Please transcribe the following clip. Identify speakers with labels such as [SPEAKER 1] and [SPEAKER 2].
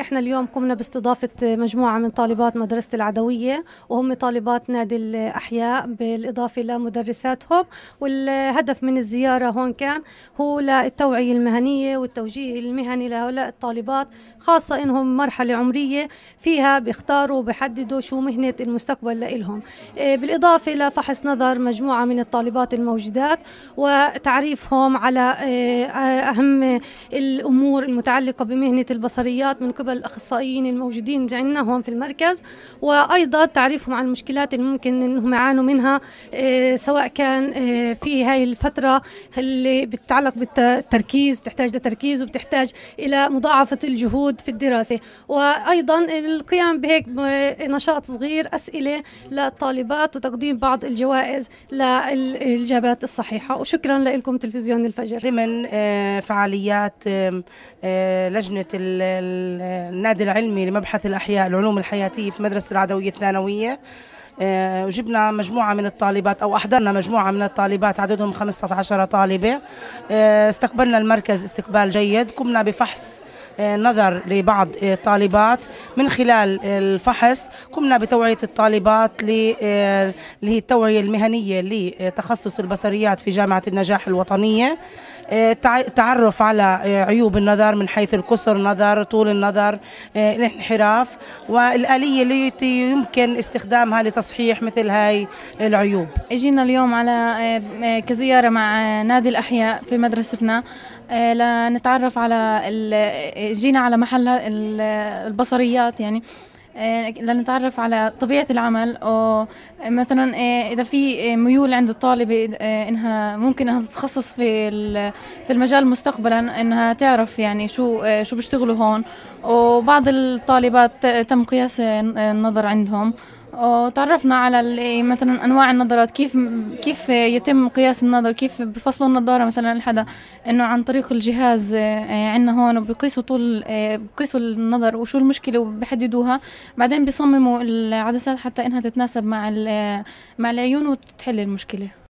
[SPEAKER 1] إحنا اليوم قمنا باستضافة مجموعة من طالبات مدرسة العدوية وهم طالبات نادي الأحياء بالإضافة لمدرساتهم والهدف من الزيارة هون كان هو للتوعية المهنية والتوجيه المهني لهؤلاء الطالبات خاصة إنهم مرحلة عمرية فيها بيختاروا وبيحددوا شو مهنة المستقبل لإلهم. إيه، بالإضافة لفحص نظر مجموعة من الطالبات الموجودات وتعريفهم على إيه، أهم الأمور المتعلقة بمهنة البصريات من قبل الأخصائيين الموجودين عندنا هون في المركز وأيضا تعريفهم عن المشكلات اللي ممكن أنهم يعانوا منها إيه، سواء كان في هاي الفترة اللي بتتعلق بالتركيز بتحتاج لتركيز وبتحتاج إلى مضاعفة الجهود في الدراسة. وأيضا القيام بهيك نشاط صغير أسئلة للطالبات وتقديم بعض الجوائز للإجابات الصحيحة. وشكرا لكم تلفزيون الفجر.
[SPEAKER 2] ضمن آه، فعاليات آه، لجنة النادي العلمي لمبحث الأحياء العلوم الحياتية في مدرسة العدوية الثانوية. آه، وجبنا مجموعة من الطالبات أو أحضرنا مجموعة من الطالبات عددهم 15 طالبة. استقبلنا المركز استقبال جيد. قمنا بفحص آه، نظر لبعض الطالبات. من خلال الفحص قمنا بتوعية الطالبات آه، اللي هي التوعية المهنية لتخصص البصريات في جامعة النجاح الوطنية. آه، تعرف على عيوب النظر من حيث القصر نظر طول النظر الانحراف والآلية اللي يمكن استخدامها لتصحيح مثل هاي العيوب.
[SPEAKER 3] اجينا اليوم على كزيارة مع نادي الأحياء في مدرستنا. لنتعرف على جينا على محل البصريات يعني. آه، لنتعرف على طبيعة العمل أو مثلا آه، إذا في ميول عند الطالبة آه، إنها ممكن إنها تتخصص في في المجال مستقبلا إنها تعرف يعني شو شو بيشتغلوا هون. وبعض الطالبات تم قياس النظر عندهم. وتعرفنا على مثلا أنواع النظارات. كيف كيف يتم قياس النظر؟ كيف بفصلوا النظارة مثلا لحدا؟ إنه عن طريق الجهاز آه، عندنا هون وبقيسوا طول بقيسوا النظر وشو المشكلة وبحددوها. بعدين بيصمموا العدسات حتى إنها تتناسب مع مع العيون وتحل المشكلة.